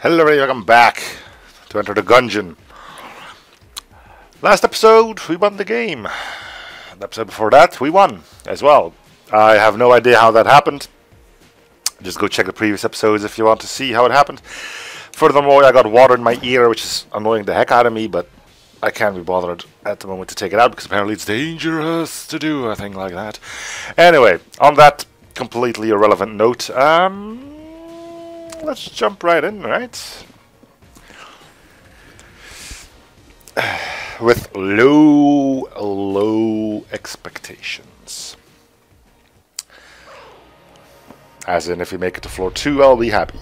Hello everybody, welcome back to Enter the Gungeon. Last episode, we won the game. The episode before that, we won as well. I have no idea how that happened. Just go check the previous episodes if you want to see how it happened. Furthermore, I got water in my ear, which is annoying the heck out of me, but I can't be bothered at the moment to take it out because apparently it's dangerous to do a thing like that. Anyway, on that completely irrelevant note, um, let's jump right in, right? With low, low expectations. As in, if we make it to floor 2, I'll be happy.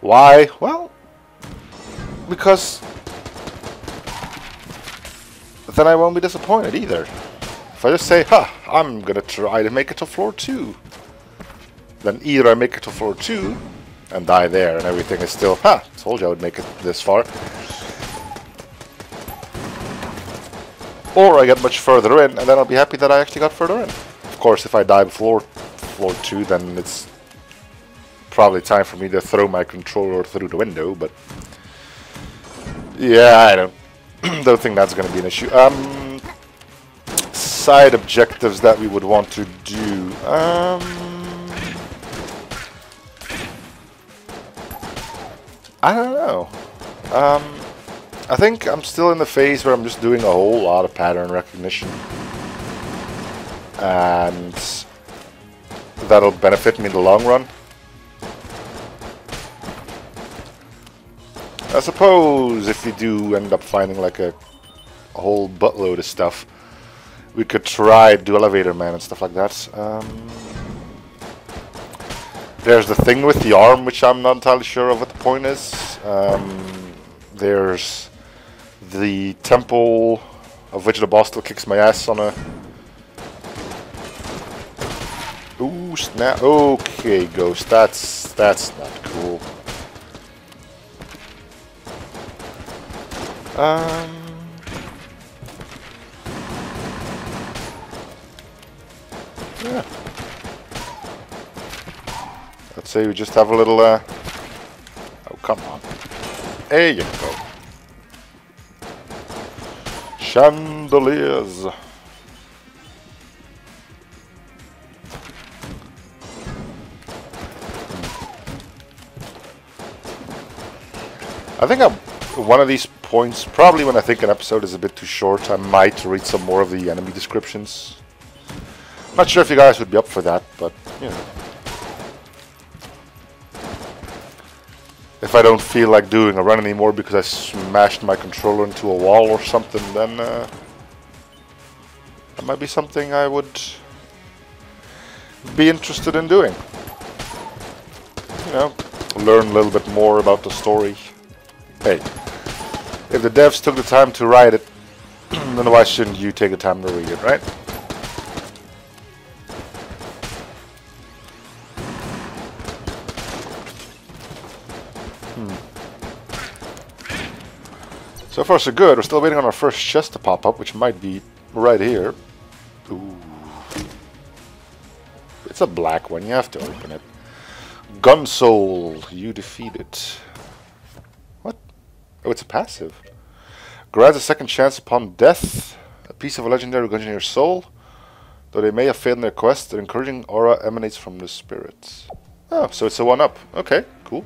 Why? Well, because then I won't be disappointed either. If I just say, huh, I'm gonna try to make it to floor 2, then either I make it to floor 2 and die there and everything is still, huh, told you I would make it this far. Or I get much further in and then I'll be happy that I actually got further in. Of course, if I die before floor 2, then it's probably time for me to throw my controller through the window, but yeah, I don't, don't think that's to be an issue. Um, side objectives that we would want to do. Um, I don't know. Um, I think I'm still in the phase where I'm just doing a whole lot of pattern recognition. And that'll benefit me in the long run. I suppose if you do end up finding like a, a whole buttload of stuff, we could try do elevator man and stuff like that. Um, there's the thing with the arm, which I'm not entirely sure of what the point is. Um, there's the temple, of which the boss still kicks my ass on a... Ooh, snap. Okay, Ghost, that's, that's not cool. Um... Let's we just have a little, uh... Oh, come on. There you go. Chandeliers. I think I'm one of these points, probably when I think an episode is a bit too short, I might read some more of the enemy descriptions. Not sure if you guys would be up for that, but, you know. If I don't feel like doing a run anymore because I smashed my controller into a wall or something, then uh, that might be something I would be interested in doing. You know, learn a little bit more about the story. Hey, if the devs took the time to write it, then why shouldn't you take the time to read it, right? So far so good. We're still waiting on our first chest to pop up, which might be right here. Ooh. It's a black one. You have to open it. Gun Soul. You defeat it. What? Oh, it's a passive. Grants a second chance upon death. A piece of a legendary Gungeoneer soul. Though they may have failed in their quest, an encouraging aura emanates from the spirits. Oh, so it's a one-up. Okay, cool.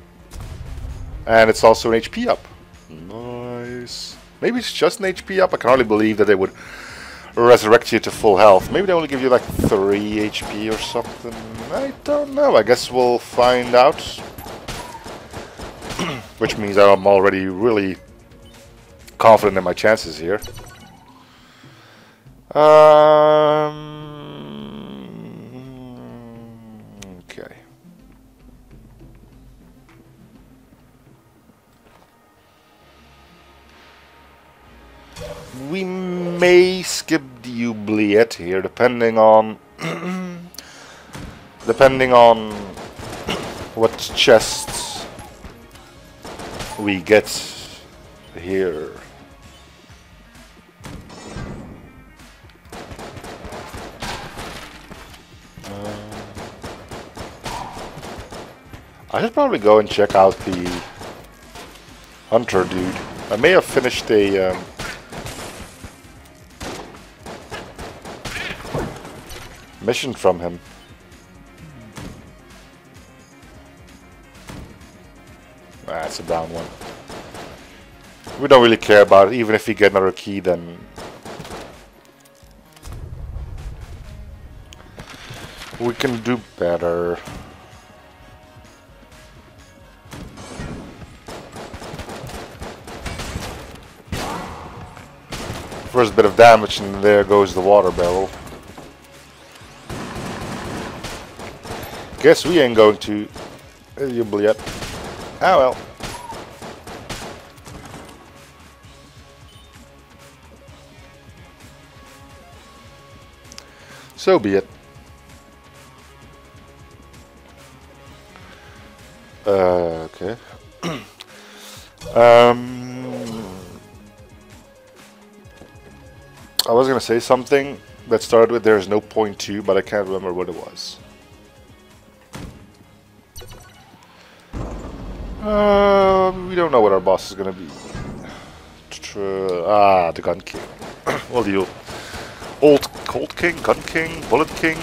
And it's also an HP up. Nice. Maybe it's just an HP up. I can hardly believe that they would resurrect you to full health. Maybe they only give you like 3 HP or something. I don't know. I guess we'll find out. Which means I'm already really confident in my chances here. Um... we may skip the oubliette here, depending on depending on what chests we get here. Uh, I should probably go and check out the hunter dude. I may have finished a um, mission from him. Ah, That's a brown one. We don't really care about it. Even if we get another key, then... We can do better. First bit of damage and there goes the water barrel. Guess we ain't going to... Uh, yet. Ah well. So be it. Uh, okay. um, I was gonna say something that started with there's no point point to," but I can't remember what it was. Um, we don't know what our boss is gonna be. Ah, the Gun King. well, the old Cold King, Gun King, Bullet King,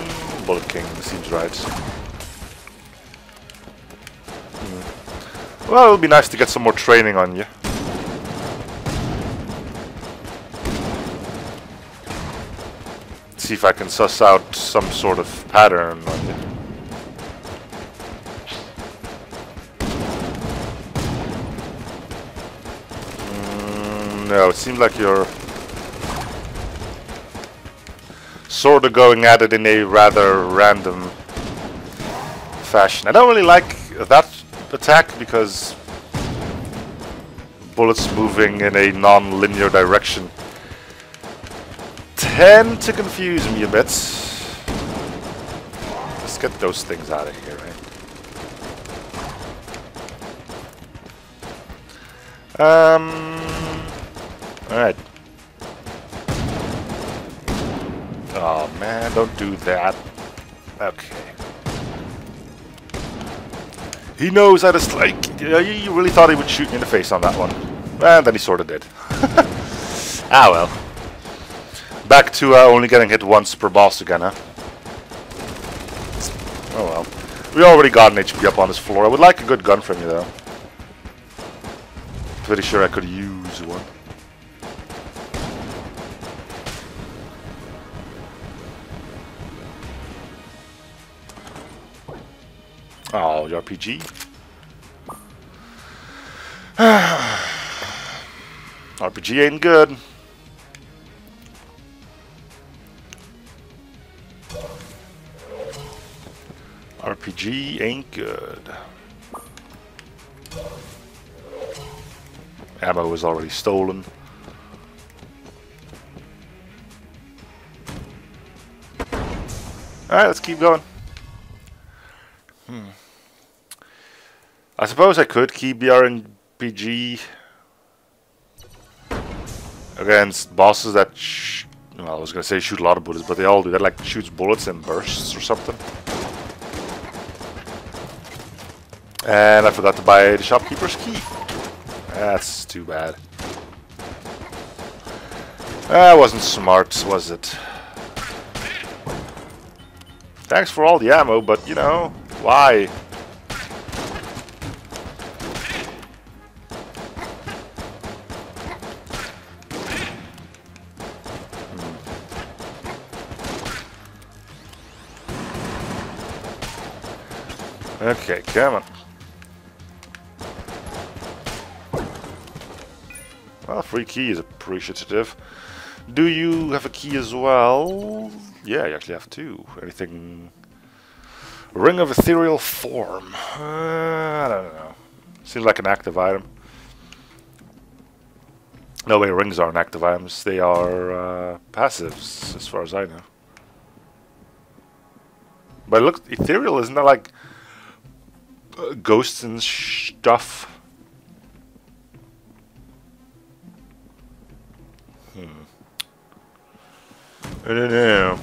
Bullet King seems right. Hmm. Well, it'll be nice to get some more training on you. See if I can suss out some sort of pattern on you. No, it seems like you're sort of going at it in a rather random fashion. I don't really like that attack because bullets moving in a non-linear direction tend to confuse me a bit. Let's get those things out of here, right? Um, Alright. Oh man, don't do that. Okay. He knows how to like. You really thought he would shoot me in the face on that one. And then he sort of did. ah well. Back to uh, only getting hit once per boss again, huh? Oh well. We already got an HP up on this floor. I would like a good gun from you though. Pretty sure I could use one. Oh, RPG. RPG ain't good. RPG ain't good. Ammo was already stolen. Alright, let's keep going. Hmm. I suppose I could keep the RPG against bosses that well, I was gonna say shoot a lot of bullets, but they all do that, like shoots bullets in bursts or something. And I forgot to buy the shopkeeper's key. That's too bad. That wasn't smart, was it? Thanks for all the ammo, but you know, why? Okay, come on. Well, free key is appreciative. Do you have a key as well? Yeah, you actually have two. Anything... Ring of Ethereal Form. Uh, I don't know. Seems like an active item. No way, rings aren't active items. They are uh, passives, as far as I know. But look, ethereal isn't that like uh, ghosts and stuff. Hmm. I don't know.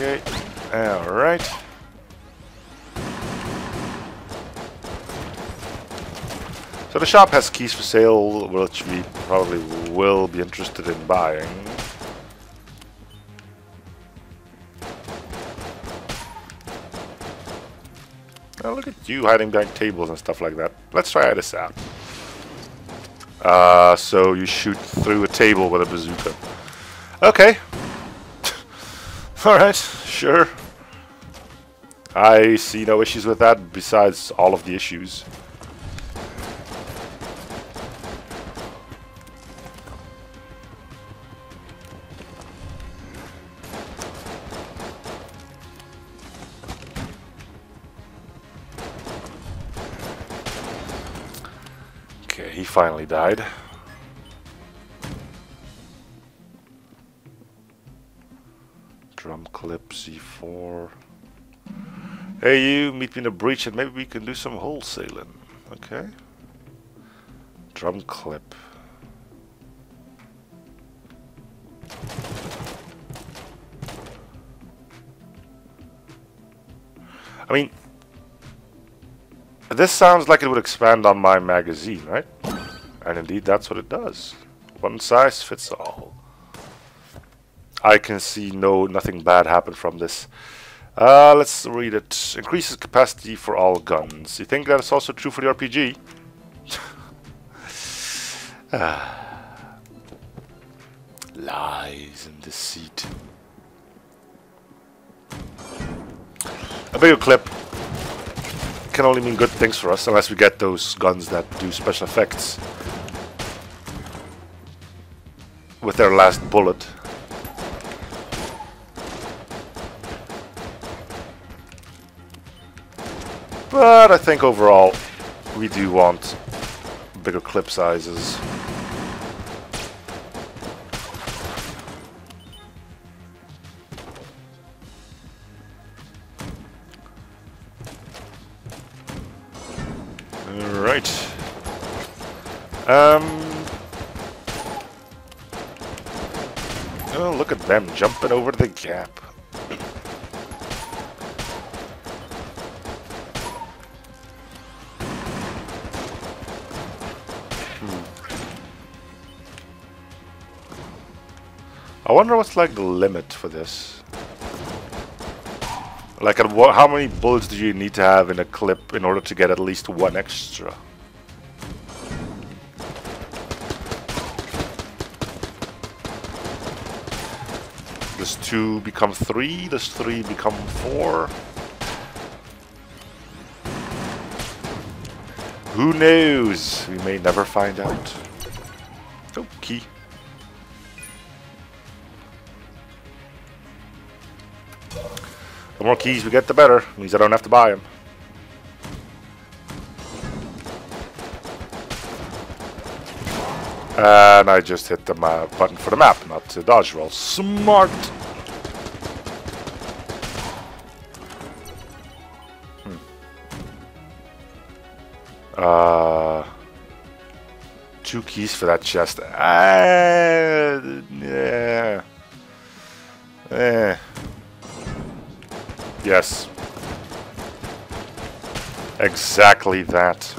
Okay. All right. The shop has keys for sale, which we probably will be interested in buying. Oh, look at you hiding behind tables and stuff like that. Let's try this out. Uh, so you shoot through a table with a bazooka. Okay. Alright, sure. I see no issues with that besides all of the issues. Finally died. Drum clip C4. Hey you, meet me in the breach and maybe we can do some wholesaling. Okay. Drum clip. I mean, this sounds like it would expand on my magazine, right? And indeed, that's what it does. One size fits all. I can see no nothing bad happen from this. Uh, let's read it. Increases capacity for all guns. You think that's also true for the RPG? ah. Lies and deceit. A video clip can only mean good things for us unless we get those guns that do special effects with their last bullet. But I think overall we do want bigger clip sizes. Alright. Um. Look jumping over the gap. Hmm. I wonder what's like the limit for this. Like, how many bullets do you need to have in a clip in order to get at least one extra? Does two become three? Does three become four? Who knows? We may never find out. Oh, key. The more keys we get, the better. Means I don't have to buy them. And I just hit the button for the map, not to dodge roll. Smart! Uh, two keys for that chest. Uh, yeah. Eh. Yes. Exactly that.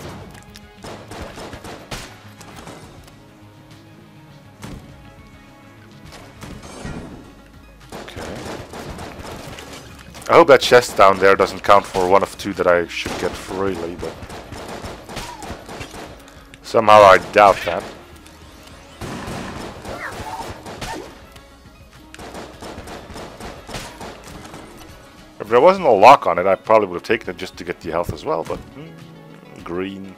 Okay. I hope that chest down there doesn't count for one of two that I should get freely, but... Somehow I doubt that. If there wasn't a lock on it, I probably would have taken it just to get the health as well, but... Mm, green.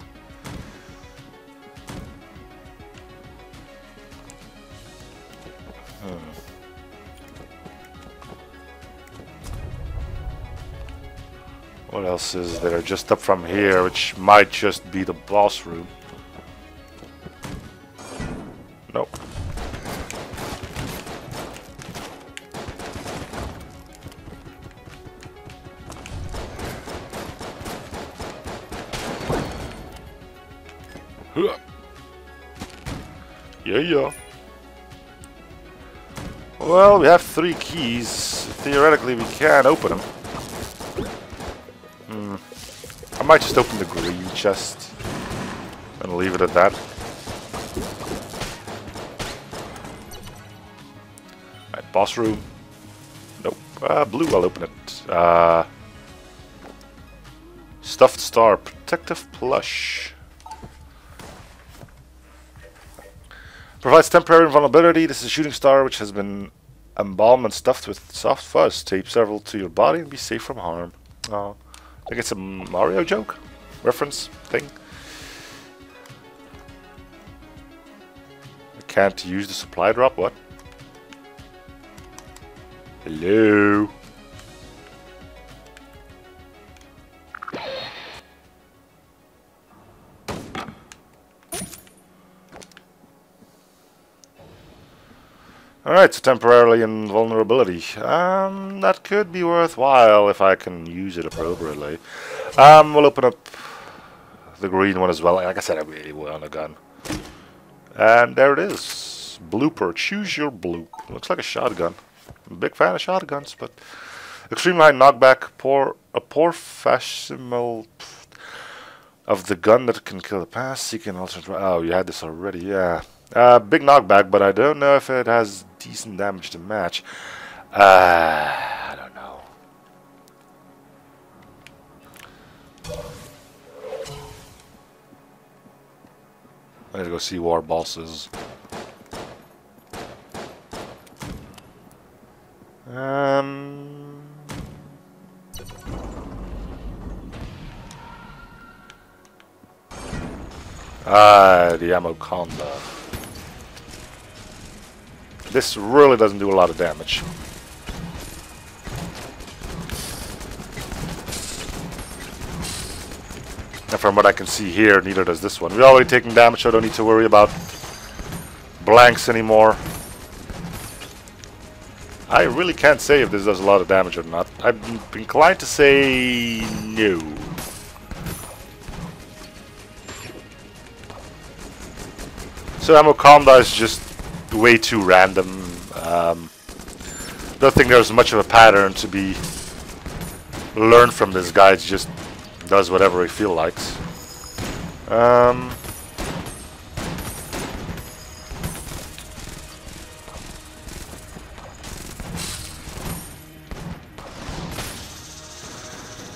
Hmm. What else is there? Just up from here, which might just be the boss room. Keys. Theoretically, we can open them. Hmm. I might just open the green chest and leave it at that. Right, boss room. Nope. Uh, blue, I'll open it. Uh, stuffed star, protective plush. Provides temporary invulnerability. This is a shooting star which has been embalmed and stuffed with soft fuzz. Tape several to your body and be safe from harm. Oh, I think it's a Mario joke? Reference thing? I can't use the supply drop? What? Hello? Alright, so temporarily invulnerability. Um, that could be worthwhile if I can use it appropriately. Um, we'll open up the green one as well. Like I said, I really want a gun. And there it is. Blooper. Choose your bloop. Looks like a shotgun. I'm a big fan of shotguns, but extremely high knockback. Poor, a poor facsimile of the gun that can kill the pass. Seeking alternate. Oh, you had this already. Yeah. Uh, big knockback, but I don't know if it has decent damage to match. Uh, I don't know. I to go see war bosses. Um. Ah, the Ammoconda. This really doesn't do a lot of damage. And from what I can see here, neither does this one. We're already taking damage, so I don't need to worry about blanks anymore. I really can't say if this does a lot of damage or not. I'm inclined to say no. So Ammoconda is just way too random. Um, don't think there's much of a pattern to be learned from this guy. He just does whatever he feel likes. Um,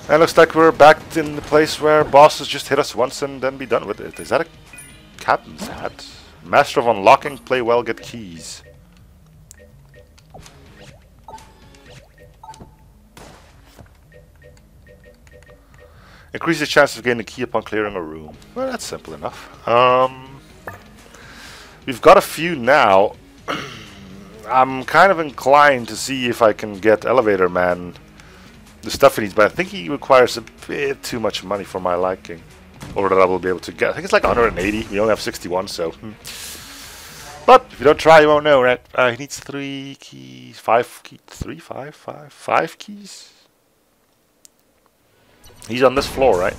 and looks like we're back in the place where bosses just hit us once and then be done with it. Is that a captain's hat? Master of unlocking, play well, get keys. Increase the chance of getting a key upon clearing a room. Well, that's simple enough. Um, we've got a few now. I'm kind of inclined to see if I can get Elevator Man the stuff he needs, but I think he requires a bit too much money for my liking or that I will be able to get. I think it's like 180. We only have 61, so. But if you don't try, you won't know, right? Uh, he needs three keys, five keys, three, five, five, five keys. He's on this floor, right?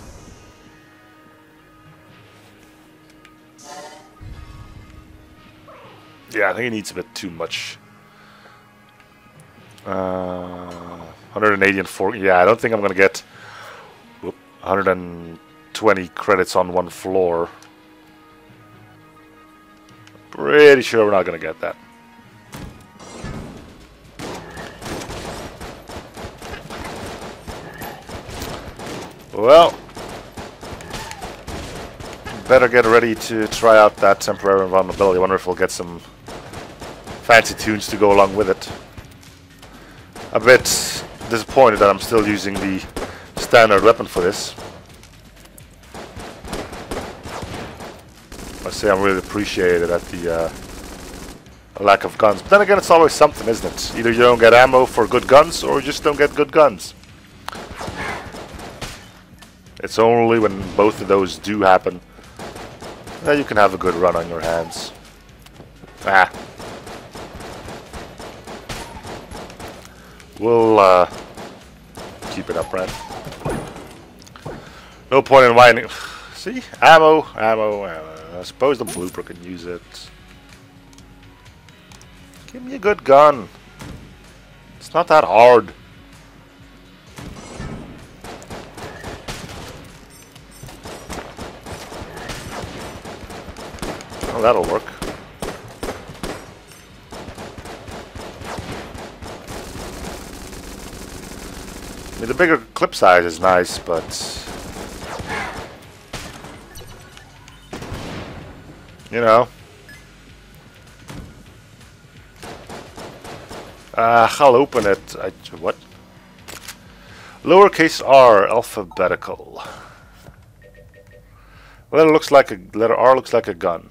Yeah, I think he needs a bit too much. Uh, 180 and 4. Yeah, I don't think I'm going to get whoop, 100 and 20 credits on one floor. Pretty sure we're not going to get that. Well, better get ready to try out that temporary invulnerability. Wonder if we'll get some fancy tunes to go along with it. A bit disappointed that I'm still using the standard weapon for this. Say I'm really appreciated at the uh, lack of guns. But then again, it's always something, isn't it? Either you don't get ammo for good guns, or you just don't get good guns. It's only when both of those do happen that you can have a good run on your hands. Ah. We'll uh, keep it up, right? No point in whining. See? Ammo, ammo, ammo. I suppose the blooper can use it. Give me a good gun. It's not that hard. Oh, that'll work. I mean, the bigger clip size is nice, but... You know. Uh, I'll open it. I, what? Lowercase r, alphabetical. Letter looks like a letter R looks like a gun.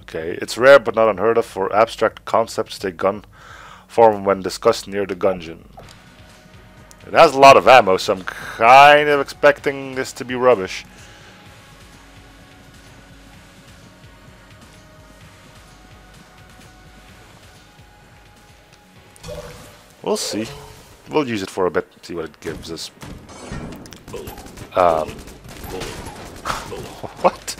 Okay, it's rare but not unheard of for abstract concepts take gun form when discussed near the gungeon. It has a lot of ammo, so I'm kind of expecting this to be rubbish. We'll see. We'll use it for a bit, see what it gives us. Um, what?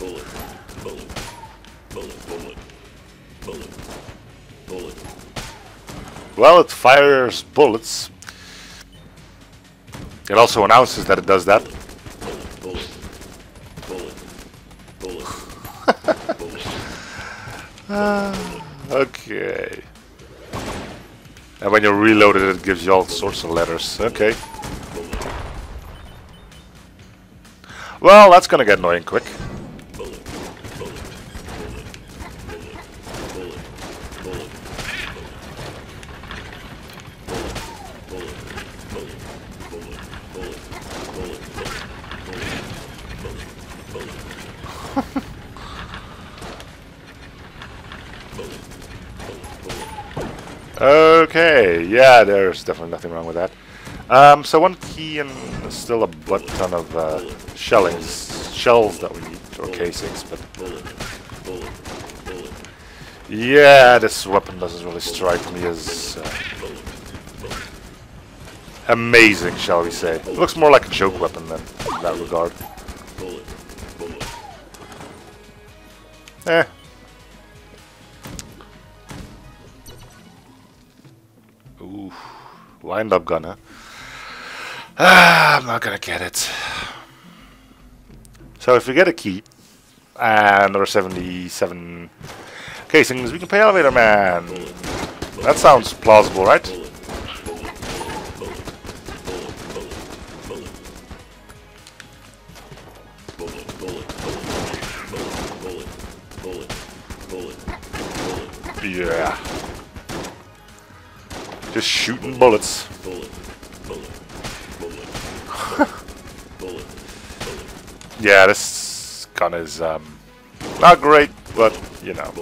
Well, it fires bullets. It also announces that it does that. uh, okay. And when you reload it, it gives you all sorts of letters. Okay. Well, that's gonna get annoying quick. There's definitely nothing wrong with that. Um, so one key and still a butt ton of uh, shellings, shells that we need, or casings, but... Yeah, this weapon doesn't really strike me as uh, amazing, shall we say. It looks more like a joke weapon than in that regard. Eh, wind up gonna. Ah, I'm not gonna get it. So if we get a key and another 77 casings, we can pay Elevator Man. That sounds plausible, right? Bullets. yeah, this gun is um, not great, but you know,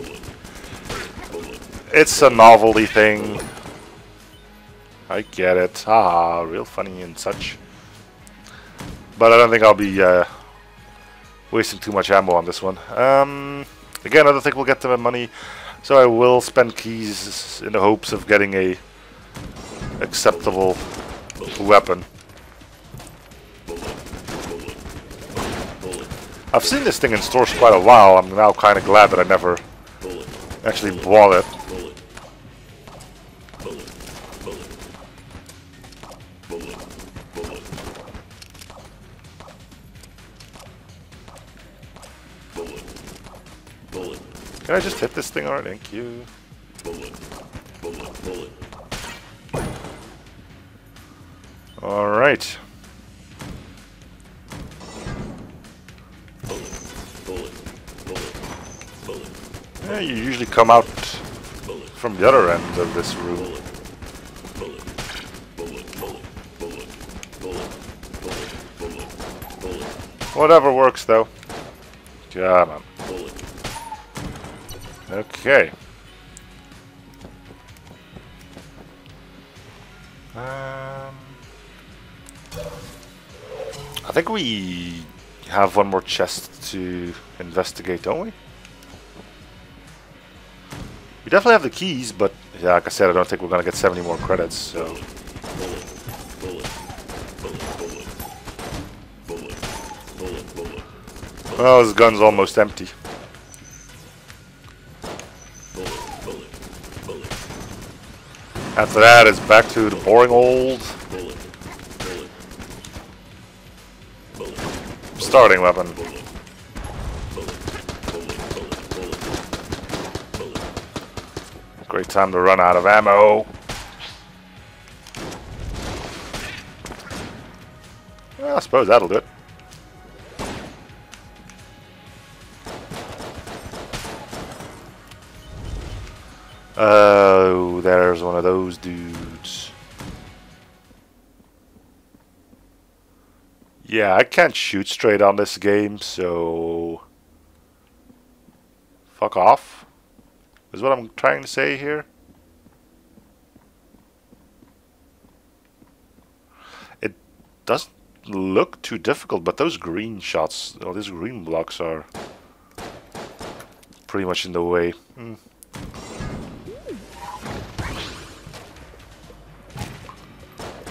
it's a novelty thing. I get it. Ah, real funny and such. But I don't think I'll be uh, wasting too much ammo on this one. Um, again, I don't think we'll get the money, so I will spend keys in the hopes of getting a acceptable weapon. I've seen this thing in stores quite a while. I'm now kind of glad that I never actually bought it. Can I just hit this thing already? Thank you. Alright. Yeah, you usually come out from the other end of this room. Whatever works though. Come on. Okay. Um, I think we have one more chest to investigate, don't we? We definitely have the keys, but yeah, like I said, I don't think we're gonna get 70 more credits, so... Well, his gun's almost empty. After that, it's back to the boring old starting weapon. Great time to run out of ammo. Well, I suppose that'll do it. Oh, there's one of those dudes. Yeah, I can't shoot straight on this game, so... Fuck off. Is what I'm trying to say here. It doesn't look too difficult, but those green shots, or these green blocks are pretty much in the way. Hmm.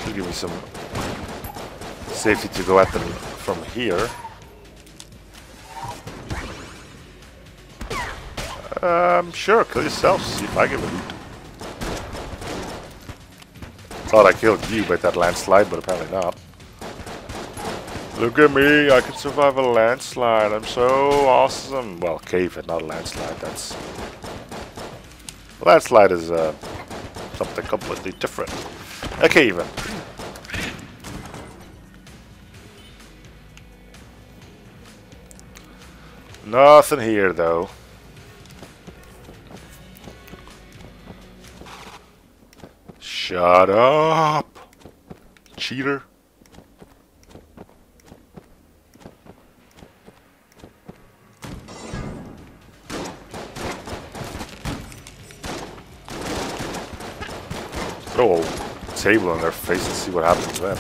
Should give me some safety to go at them from here. Um, sure, kill yourself, see if I give a loot. Thought I killed you with that landslide, but apparently not. Look at me, I can survive a landslide, I'm so awesome. Well, cave it, not a landslide, that's... Landslide is uh, something completely different. A cave in. Nothing here, though. Shut up! Cheater. Throw a table in their face and see what happens then.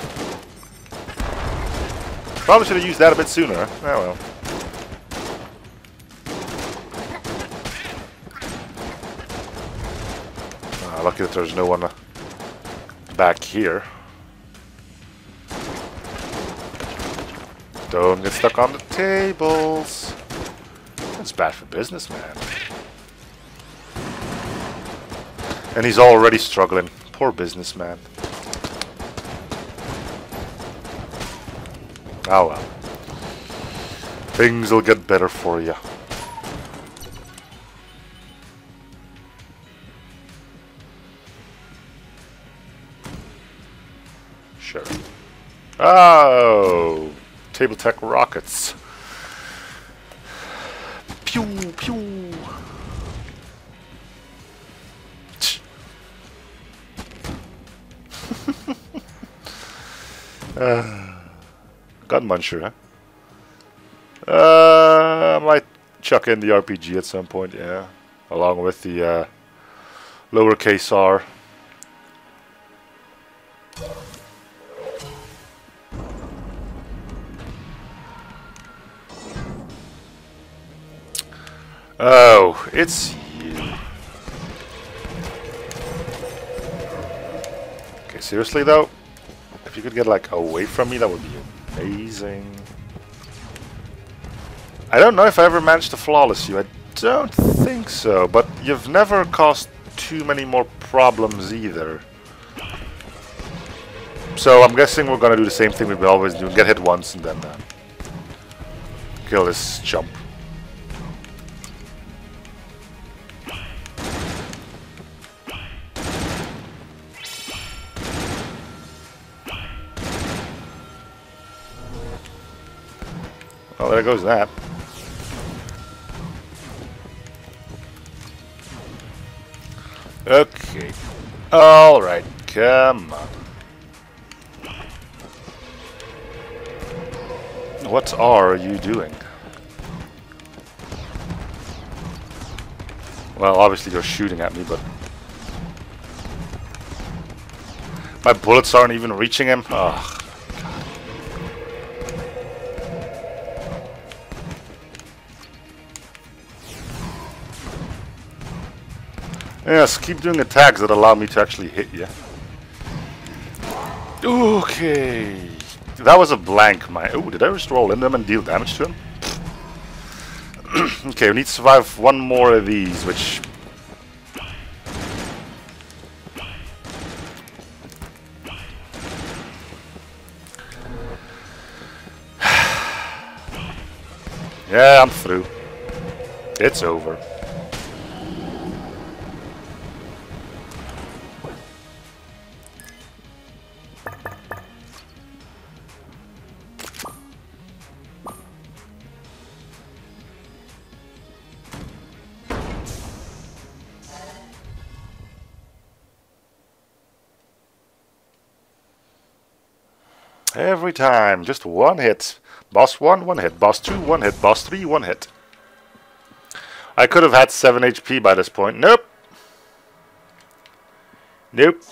Probably should have used that a bit sooner. Oh well. Lucky that there's no one uh, back here. Don't get stuck on the tables. That's bad for business, man. And he's already struggling. Poor businessman. Oh well. Things will get better for you. Oh! Table Tech rockets. Pew pew! uh, gun muncher, huh? Uh, I might chuck in the RPG at some point, yeah. Along with the uh, lowercase r. Oh, it's you. Okay, seriously though? If you could get like away from me, that would be amazing. I don't know if I ever managed to flawless you. I don't think so, but you've never caused too many more problems either. So I'm guessing we're gonna do the same thing we've always do, get hit once and then uh, kill this chump. Goes that. Okay. Alright, come on. What are you doing? Well, obviously you're shooting at me, but... My bullets aren't even reaching him? Ugh. Yes, keep doing attacks that allow me to actually hit you. Okay. That was a blank, my... Oh, did I restore all in them and deal damage to him? okay, we need to survive one more of these, which... yeah, I'm through. It's over. Every time, just one hit. Boss 1, one hit. Boss 2, one hit. Boss 3, one hit. I could have had 7 HP by this point. Nope. Nope.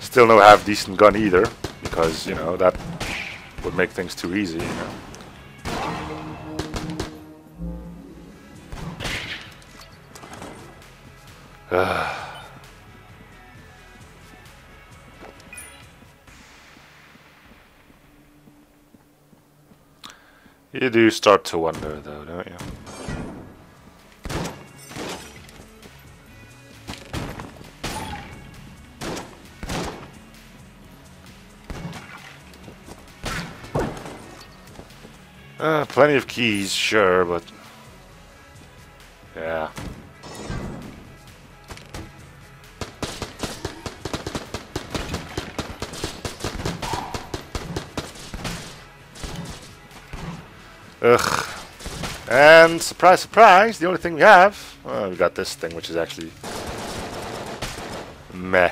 Still no half decent gun either, because, you know, that would make things too easy, you know. you do start to wonder though, don't you? Plenty of keys, sure, but... Yeah. Ugh. And surprise, surprise, the only thing we have... Well, we got this thing, which is actually... Meh.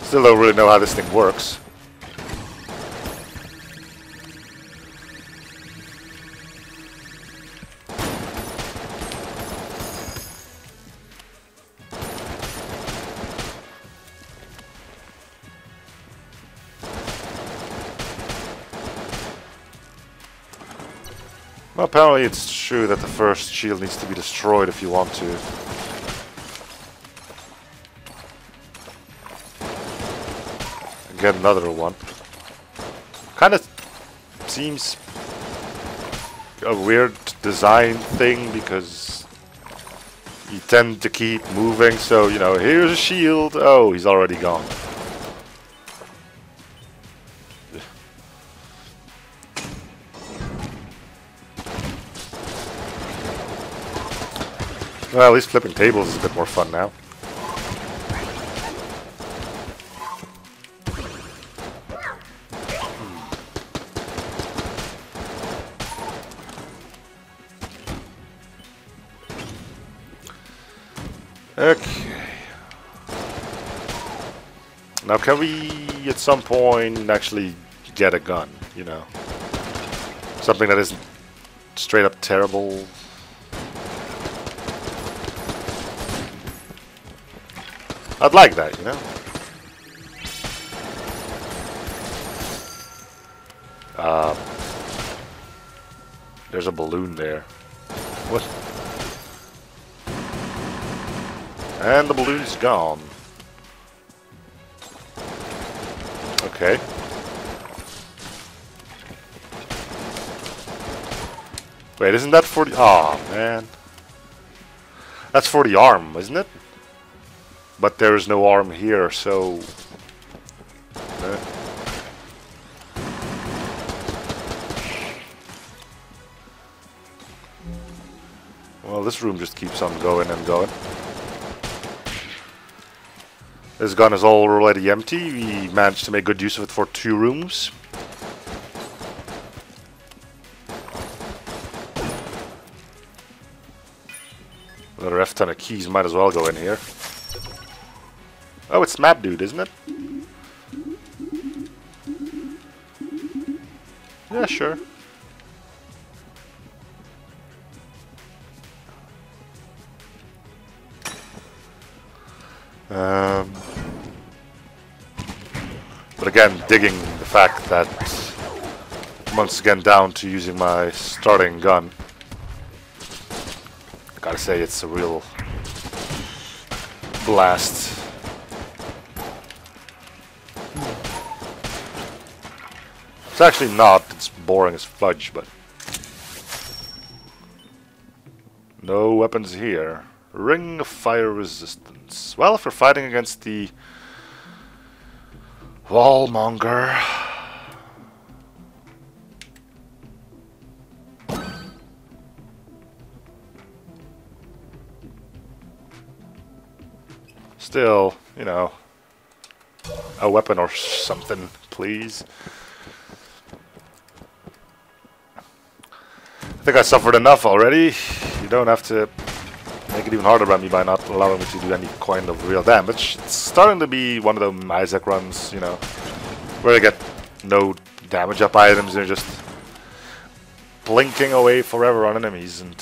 Still don't really know how this thing works. Well, apparently it's true that the first shield needs to be destroyed if you want to. Get another one. Kind of seems a weird design thing because you tend to keep moving, so, you know, here's a shield. Oh, he's already gone. Well, at least flipping tables is a bit more fun now. Okay. Now can we, at some point, actually get a gun, you know? Something that isn't straight up terrible I'd like that, you know? Um, there's a balloon there. What? And the balloon's gone. Okay. Wait, isn't that for the... Oh, man. That's for the arm, isn't it? But there is no arm here, so... Uh. Well, this room just keeps on going and going. This gun is already empty. We managed to make good use of it for two rooms. Another F ton of keys might as well go in here. It's Map Dude, isn't it? Yeah, sure. Um, but again, digging the fact that once again down to using my starting gun. Gotta say, it's a real blast. It's actually not. It's boring as fudge, but... No weapons here. Ring of fire resistance. Well, if we're fighting against the Wallmonger. Still, you know, a weapon or something, please. Think I suffered enough already. You don't have to make it even harder on me by not allowing me to do any kind of real damage. It's starting to be one of them Isaac runs, you know, where I get no damage up items, they're just blinking away forever on enemies and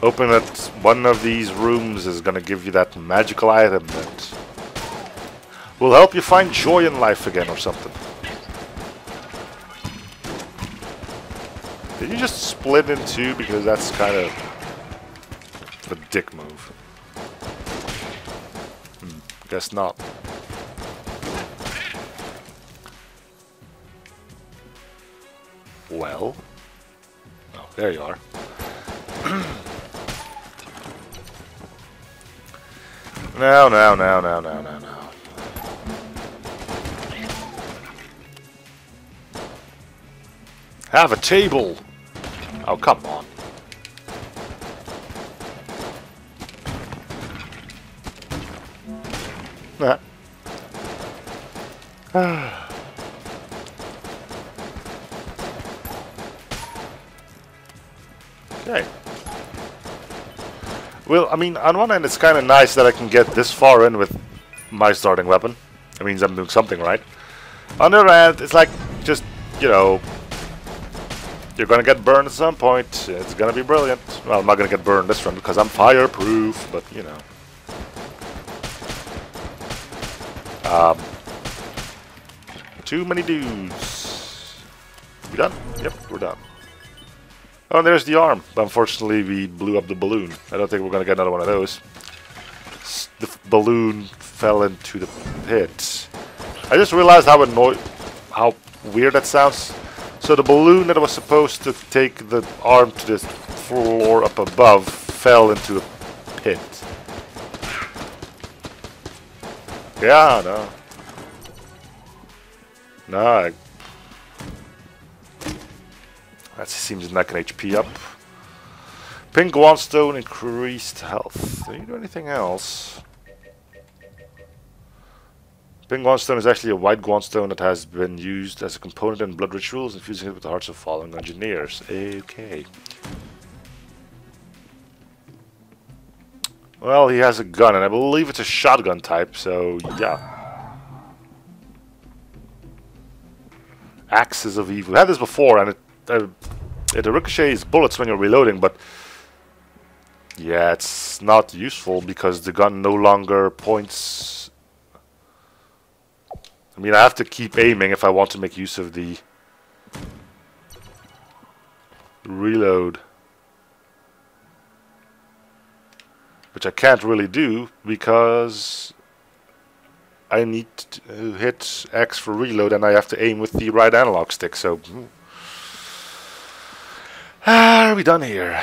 Hoping that one of these rooms is gonna give you that magical item that will help you find joy in life again or something. Did you just split in two? Because that's kind of a dick move. Hmm, guess not. Well. Oh, there you are. Now, now, now, now, now, no, Have a table! Oh, come on. Nah. okay. Well, I mean, on one end it's kind of nice that I can get this far in with my starting weapon. It means I'm doing something right. On the other hand, it's like, just, you know, you're gonna get burned at some point. It's gonna be brilliant. Well, I'm not gonna get burned this run because I'm fireproof, but you know. Um, too many dudes. We done? Yep, we're done. Oh, there's the arm. But unfortunately, we blew up the balloon. I don't think we're gonna get another one of those. The balloon fell into the pit. I just realized how annoyed, how weird that sounds. So the balloon that was supposed to take the arm to the floor up above fell into a pit. Yeah, no. No, I... That seems knock an HP up. Pink Guon Stone increased health. Do you do anything else? Pink Guon Stone is actually a white Guon stone that has been used as a component in blood rituals, infusing it with the hearts of fallen engineers. Okay. Well, he has a gun, and I believe it's a shotgun type, so yeah. Axes of Evil. We had this before, and it, uh, it ricochets bullets when you're reloading, but yeah, it's not useful because the gun no longer points I mean, I have to keep aiming if I want to make use of the reload. Which I can't really do because I need to hit X for reload and I have to aim with the right analog stick, so... Hmm. Ah, are we done here?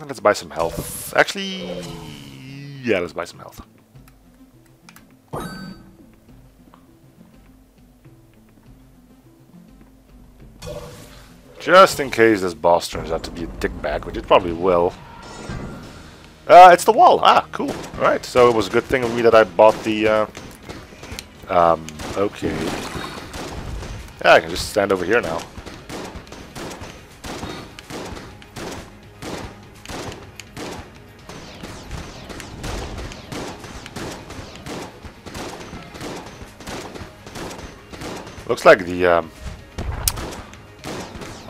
Let's buy some health. Actually, yeah, let's buy some health. Just in case this boss turns out to be a dickbag, which it probably will. Uh, it's the wall. Ah, cool. Alright, so it was a good thing of me that I bought the, uh, Um, okay. Yeah, I can just stand over here now. Looks like the, um,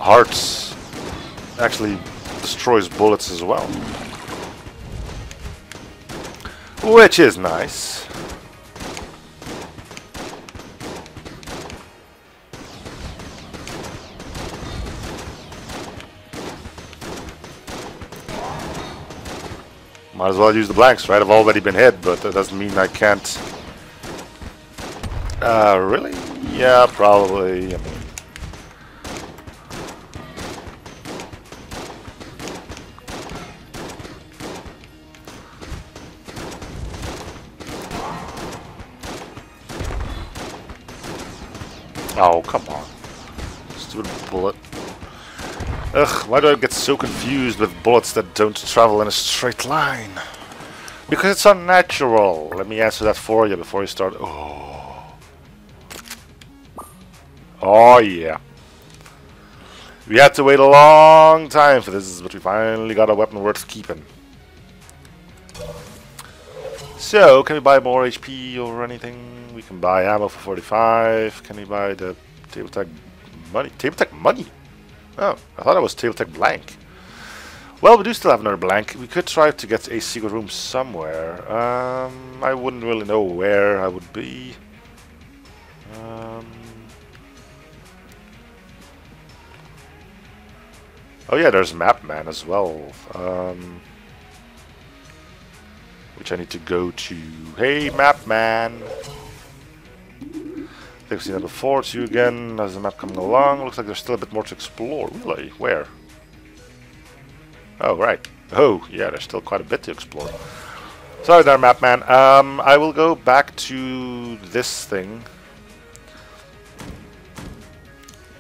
hearts actually destroys bullets as well. Which is nice. Might as well use the blanks, right? I've already been hit, but that doesn't mean I can't Uh, really? Yeah, probably. I mean, Oh, come on. Stupid bullet. Ugh, why do I get so confused with bullets that don't travel in a straight line? Because it's unnatural. Let me answer that for you before you start. Oh. Oh, yeah. We had to wait a long time for this, but we finally got a weapon worth keeping. So, can we buy more HP or anything? Can buy ammo for 45. Can we buy the table tech money? Table tech money? Oh, I thought it was table tech blank. Well, we do still have another blank. We could try to get a secret room somewhere. Um, I wouldn't really know where I would be. Um, oh yeah, there's Map Man as well. Um, which I need to go to. Hey, map man! I've seen that before. It's you again. as the map coming along. Looks like there's still a bit more to explore. Really? Where? Oh, right. Oh, yeah, there's still quite a bit to explore. Sorry there, map man. Um, I will go back to this thing.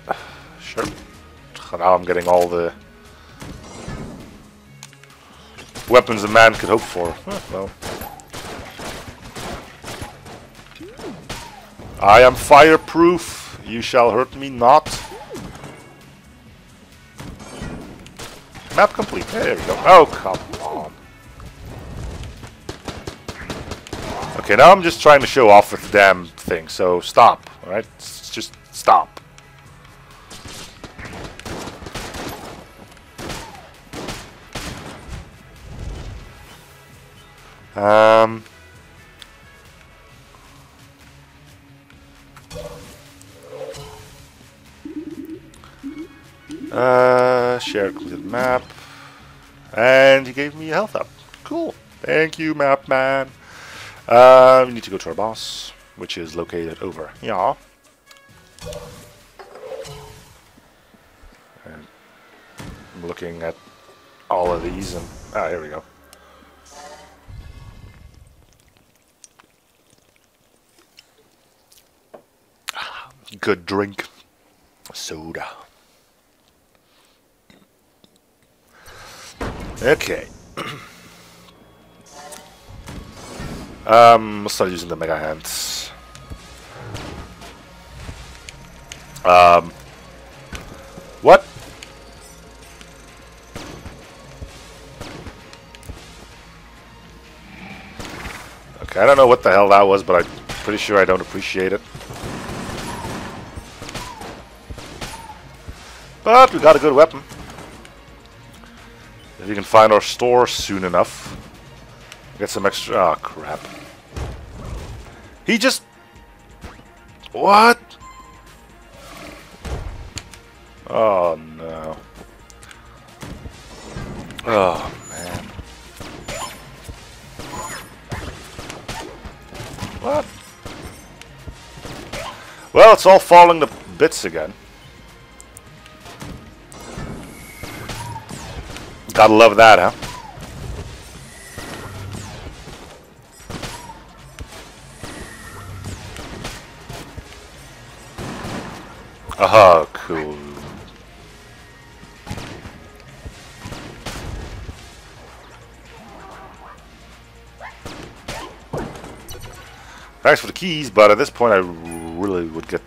Sure. Now I'm getting all the weapons a man could hope for. well. I am fireproof. You shall hurt me not. Map complete. There we go. Oh, come on. Okay, now I'm just trying to show off with the damn thing, so stop, alright? Just stop. Um, uh, share completed map. And he gave me a health up. Cool. Thank you, map man. Uh, we need to go to our boss, which is located over Yeah. And I'm looking at all of these and... Ah, here we go. good drink. Soda. Okay. um, let's start using the Mega Hands. Um, what? Okay, I don't know what the hell that was, but I'm pretty sure I don't appreciate it. But we got a good weapon. If we can find our store soon enough. Get some extra... Oh, crap. He just... What? Oh, no. Oh, man. What? Well, it's all falling to bits again. Gotta love that, huh? Oh, cool. Thanks for the keys, but at this point I really would get...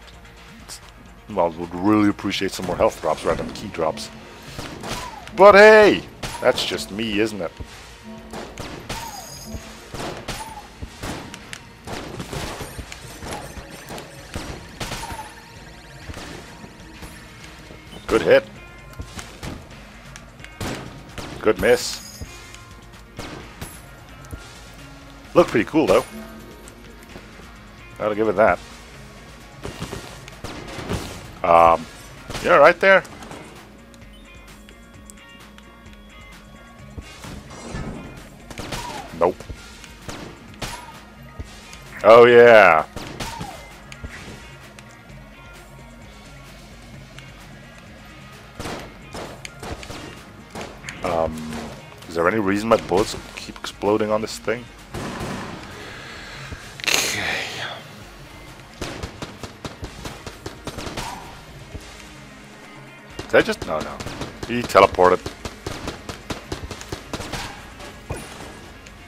Well, would really appreciate some more health drops rather than key drops. But hey! That's just me, isn't it? Good hit. Good miss. Look pretty cool though. Gotta give it that. Um, yeah, right there. Oh yeah. Um, is there any reason my bullets keep exploding on this thing? Did I just... No, no. He teleported.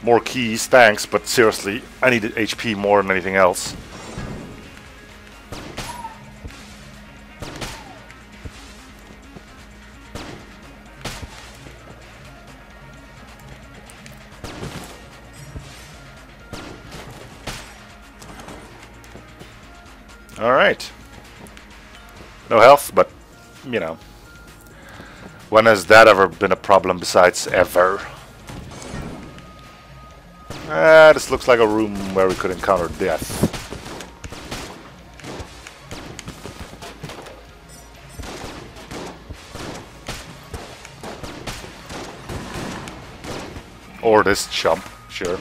More keys, thanks, but seriously, I need HP more than anything else. Alright. No health, but, you know. When has that ever been a problem besides ever? Ah, this looks like a room where we could encounter death. Or this chump, sure.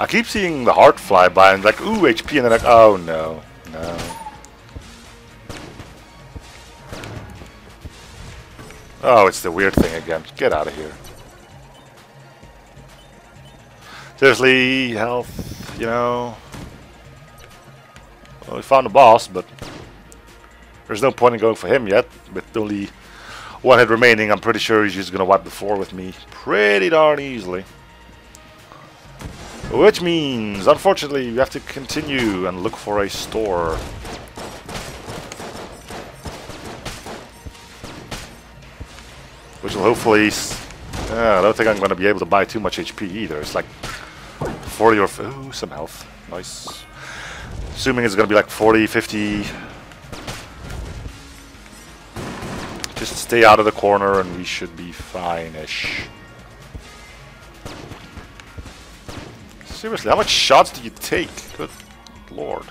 I keep seeing the heart fly by and like, ooh, HP, and then like, oh no, no. Oh, it's the weird thing again. Get out of here. Seriously, health, you know. Well, we found the boss, but there's no point in going for him yet. With only one head remaining, I'm pretty sure he's just to wipe the floor with me pretty darn easily. Which means, unfortunately, we have to continue and look for a store. Which will hopefully... Uh, I don't think I'm going to be able to buy too much HP either. It's like 40 or... Ooh, some health. Nice. Assuming it's to be like 40, 50... Just stay out of the corner and we should be fine-ish. Seriously, how much shots do you take? Good lord.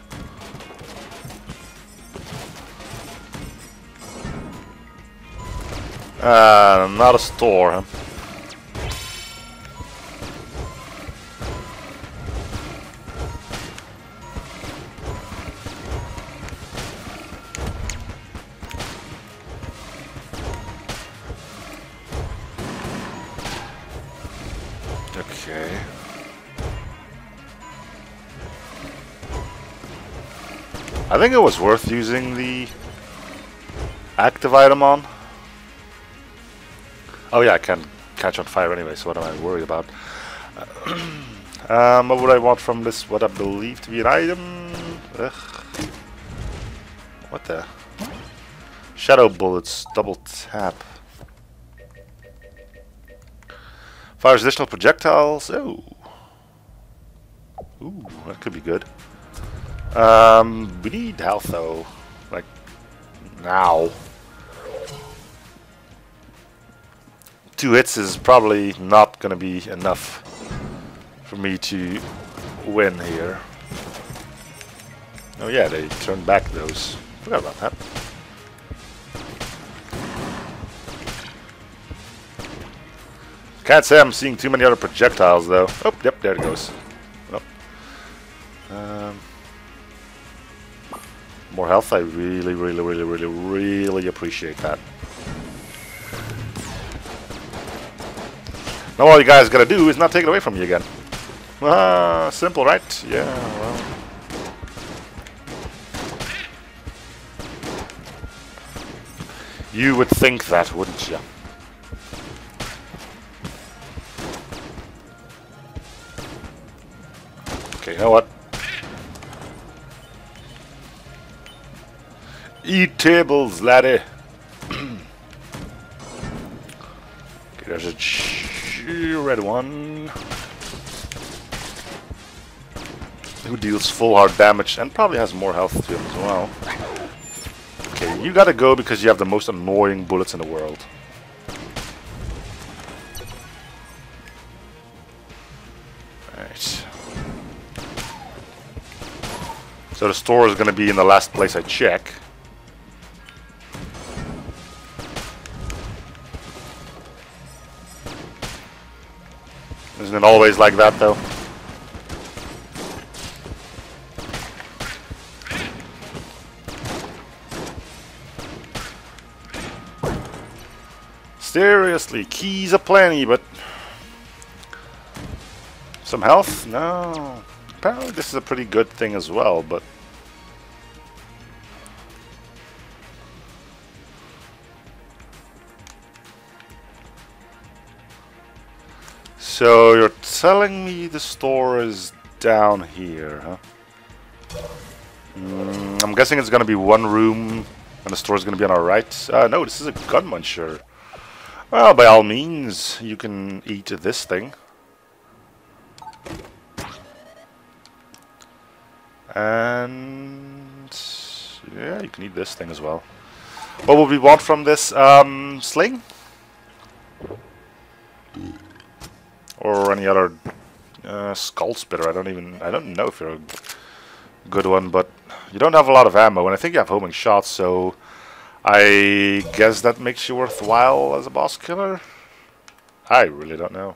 Uh, not a store, huh? I think it was worth using the active item on. Oh yeah, I can catch on fire anyway, so what am I worried about? um, what would I want from this, what I believe to be an item? Ugh. What the? Shadow bullets, double tap. Fires additional projectiles. Oh. Ooh, that could be good. Um, we need health though. Like, now. Two hits is probably not to be enough for me to win here. Oh yeah, they turned back those. Forgot about that. Can't say I'm seeing too many other projectiles though. Oh, yep, there it goes. More health, I really, really, really, really, really appreciate that. Now all you guys gotta do is not take it away from me again. Ah, simple, right? Yeah, well... You would think that, wouldn't you? Okay, you know what? Eat tables, laddie. okay, there's a red one. Who deals full hard damage and probably has more health to him as well. Okay, you gotta go because you have the most annoying bullets in the world. Alright. So the store is to be in the last place I check. Isn't it always like that though? Seriously, keys aplenty, but... Some health? No. Apparently this is a pretty good thing as well, but... So you're telling me the store is down here, huh? Mm, I'm guessing it's gonna be one room and the store is gonna be on our right. Uh, no, this is a gun muncher. Well, by all means, you can eat this thing. And yeah, you can eat this thing as well. What would we want from this um, sling? Or any other uh, skull spitter? I don't even I don't know if you're a good one, but you don't have a lot of ammo, and I think you have homing shots, so I guess that makes you worthwhile as a boss killer. I really don't know.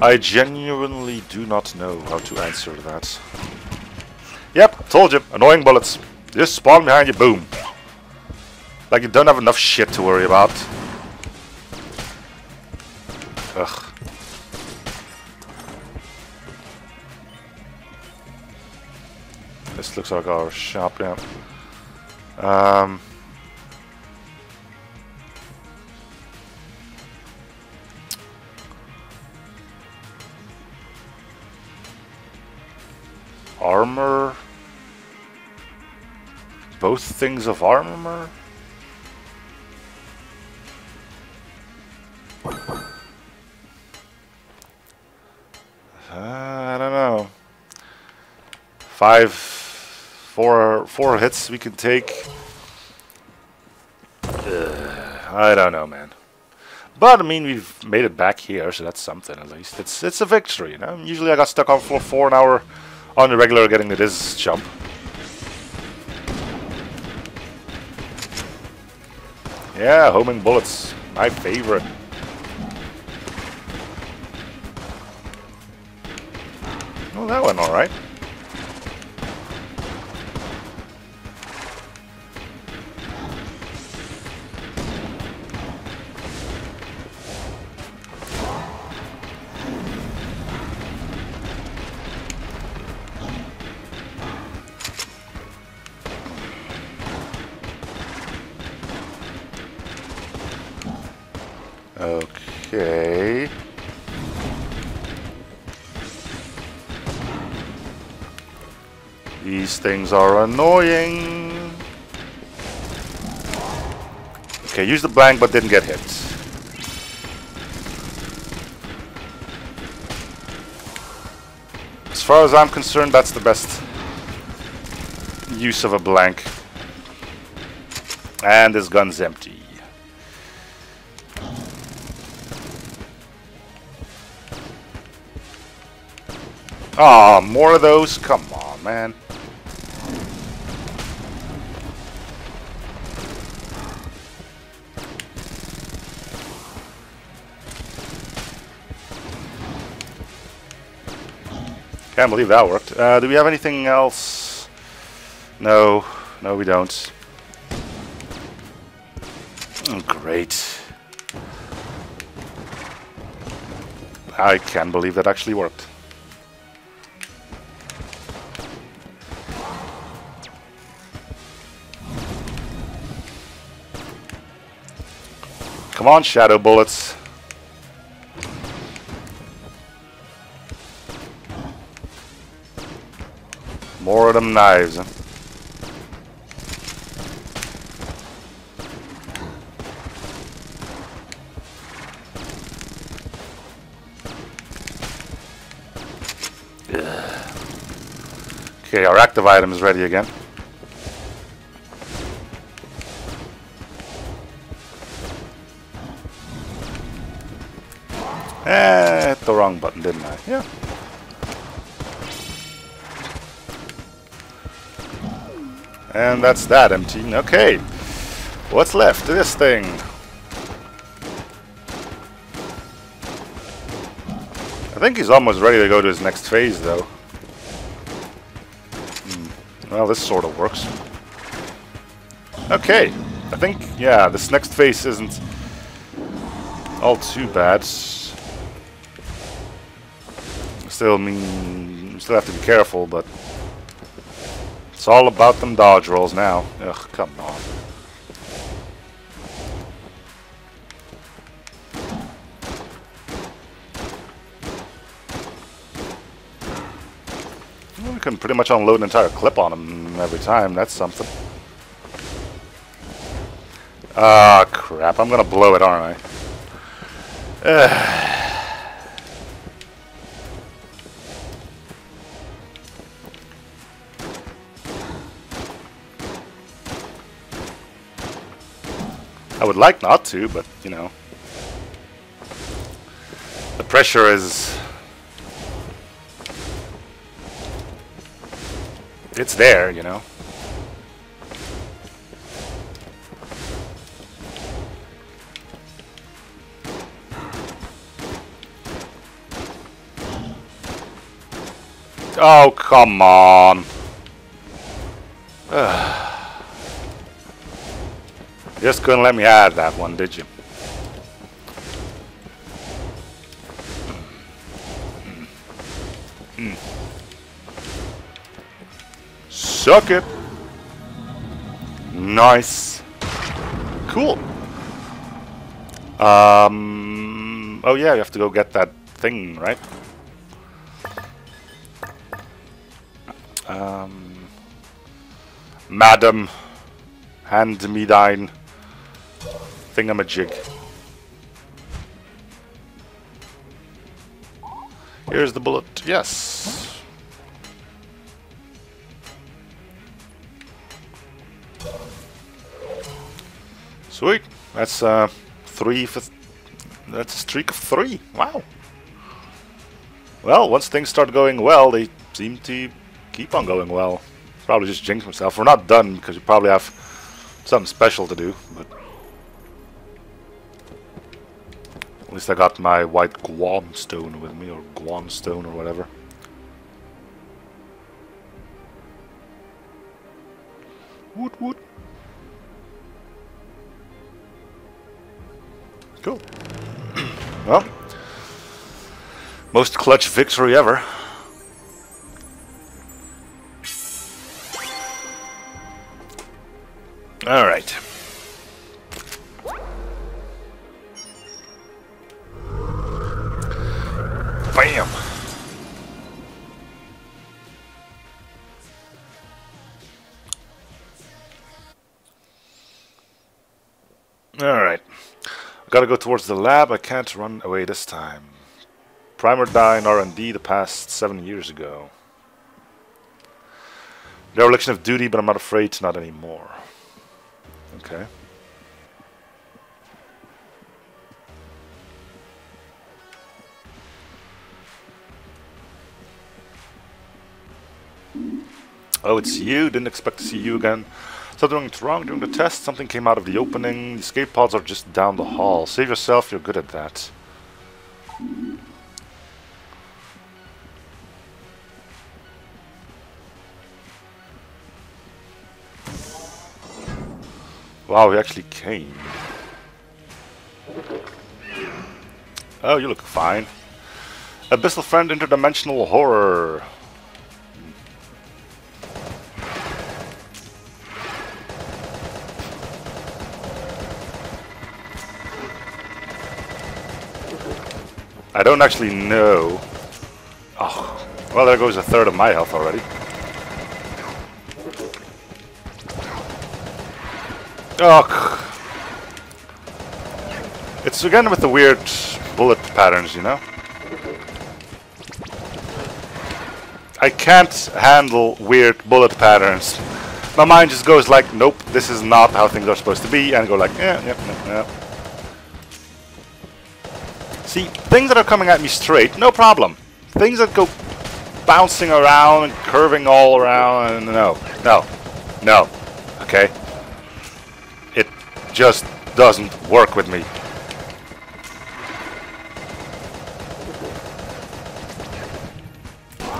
I genuinely do not know how to answer that. Yep, told you. Annoying bullets. Just spawn behind you, boom. Like you don't have enough shit to worry about. Ugh. This looks like our shop, yeah. Um... armor. Both things of armor. Uh, I don't know. Five, four, four hits we can take. Uh, I don't know, man. But I mean, we've made it back here, so that's something at least. It's it's a victory, you know. Usually I got stuck on floor four an hour on the regular getting to this jump. Yeah, homing bullets. My favorite. That went alright. Okay. These things are annoying. Okay, use the blank but didn't get hit. As far as I'm concerned, that's the best use of a blank. And this gun's empty. Aw, oh, more of those? Come on, man. Can't believe that worked. Uh, do we have anything else? No. No, we don't. Oh, great. I can't believe that actually worked. Come on, shadow bullets. Them knives. Okay, our active item is ready again. Eh, hit the wrong button, didn't I? Yeah. And that's that empty. Okay. What's left? This thing. I think he's almost ready to go to his next phase, though. Hmm. Well, this sort of works. Okay. I think, yeah, this next phase isn't all too bad. Still, mean, still have to be careful, but it's all about them dodge rolls now. Ugh, come on. We can pretty much unload an entire clip on him every time. That's something. Ah, crap. I'm gonna blow it, aren't I? Ugh. I would like not to, but, you know. The pressure is... It's there, you know. Oh, come on. Ugh. Just couldn't let me have that one, did you? Suck it! Nice. Cool. Um. Oh yeah, you have to go get that thing, right? Um. Madam, hand me thine thingamajig. Here's the bullet. Yes. Sweet. That's uh, three. That's a streak of three. Wow. Well, once things start going well, they seem to keep on going well. Probably just jinx myself. We're not done because we probably have something special to do, but. At least I got my white Guon stone with me, or Guon stone, or whatever. Woot woot. Cool. well, most clutch victory ever. All right. Bam! Alright. Gotta go towards the lab. I can't run away this time. Primer died in R&D the past seven years ago. Dereliction of duty, but I'm not afraid, not anymore. Okay. Oh, it's you. Didn't expect to see you again. Something went wrong during the test. Something came out of the opening. The escape pods are just down the hall. Save yourself. You're good at that. Wow, he actually came. Oh, you look fine. Abyssal Friend Interdimensional Horror. I don't actually know. Oh, well, there goes a third of my health already. Oh, it's again with the weird bullet patterns, you know? I can't handle weird bullet patterns. My mind just goes like, nope, this is not how things are supposed to be, and go like, yeah, yeah, yeah, yeah. See, things that are coming at me straight, no problem. Things that go bouncing around and curving all around, no, no, no, okay? It just doesn't work with me.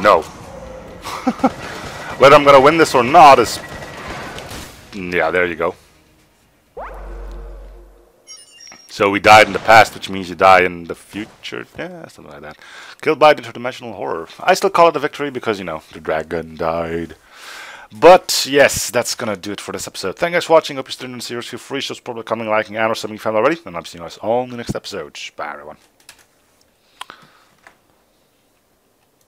No. Whether I'm gonna win this or not is... Yeah, there you go. So we died in the past, which means you die in the future. Yeah, something like that. Killed by the interdimensional horror. I still call it a victory because, you know, the dragon died. But yes, that's gonna do it for this episode. Thank you guys for watching. Hope you're still in the series. Feel free, shows probably coming, liking, and or something you found already. And I'm seeing you guys all in the next episode. Bye, everyone.